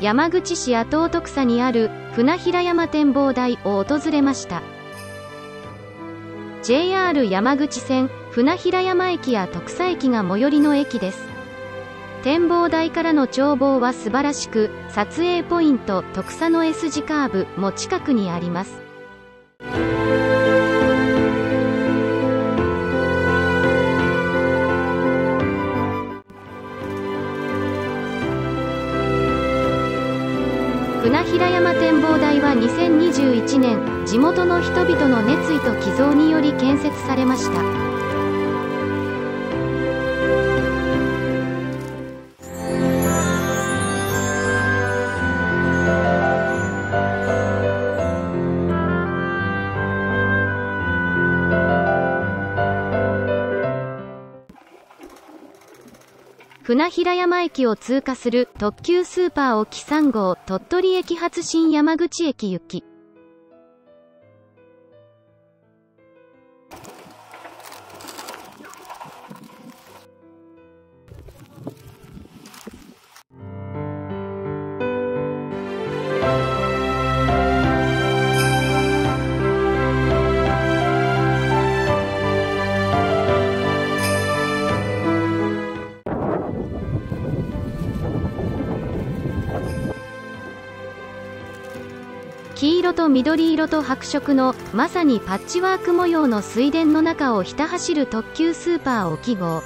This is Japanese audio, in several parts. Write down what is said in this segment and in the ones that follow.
山口市阿東徳佐にある船平山展望台を訪れました。JR 山口線船平山駅や徳佐駅が最寄りの駅です。展望台からの眺望は素晴らしく撮影ポイント徳佐の S 字カーブも近くにあります。船平山展望台は2021年地元の人々の熱意と寄贈により建設されました。船平山駅を通過する特急スーパー沖3号鳥取駅発新山口駅行き。色と緑色と白色のまさにパッチワーク模様の水田の中をひた走る特急スーパー沖号。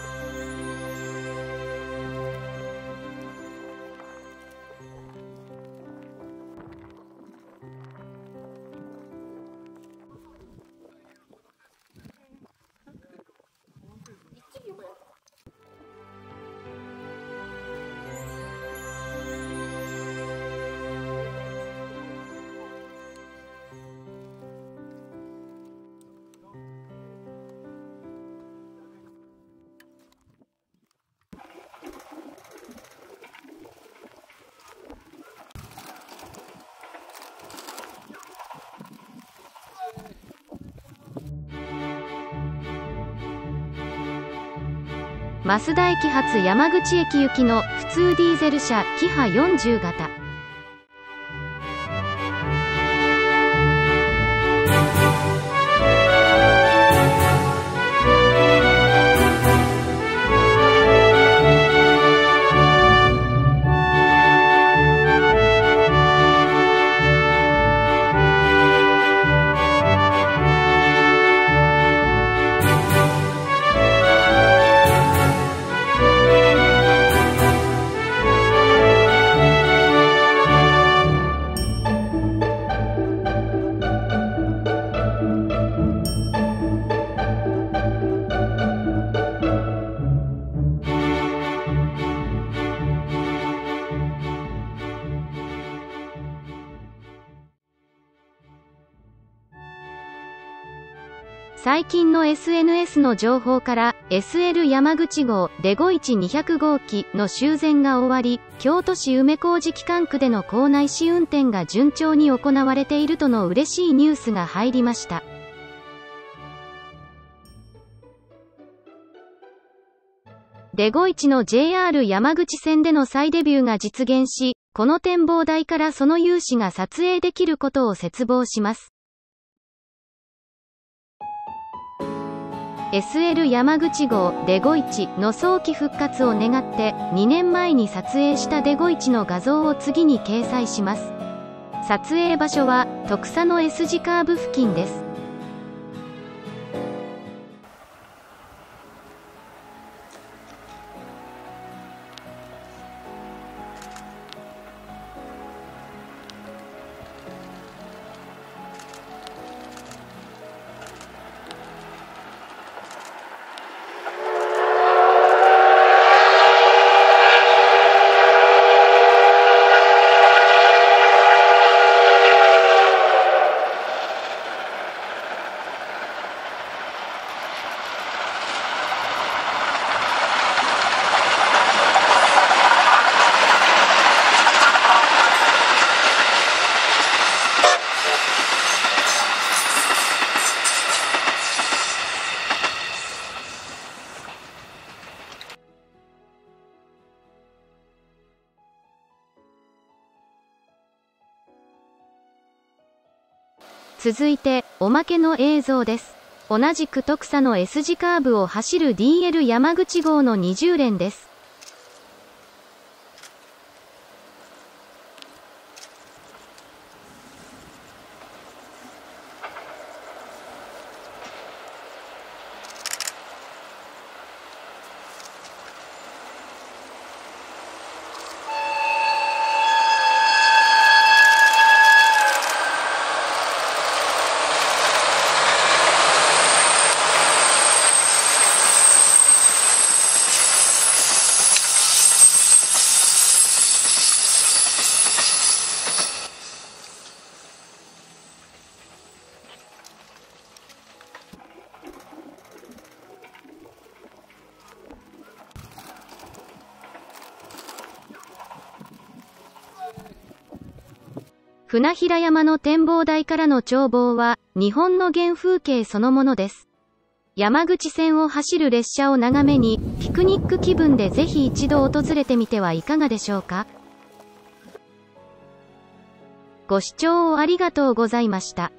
増田駅発山口駅行きの普通ディーゼル車キハ40型。最近の SNS の情報から SL 山口号デゴイチ200号機の修繕が終わり京都市梅小路機関区での構内市運転が順調に行われているとの嬉しいニュースが入りました。デゴイチの JR 山口線での再デビューが実現しこの展望台からその勇姿が撮影できることを切望します。SL 山口号デゴイチの早期復活を願って2年前に撮影したデゴイチの画像を次に掲載します。撮影場所は徳佐の S 字カーブ付近です。続いて、おまけの映像です。同じく徳佐の S 字カーブを走る DL 山口号の20連です。船平山の展望台からの眺望は、日本の原風景そのものです。山口線を走る列車を眺めに、ピクニック気分でぜひ一度訪れてみてはいかがでしょうかご視聴ありがとうございました。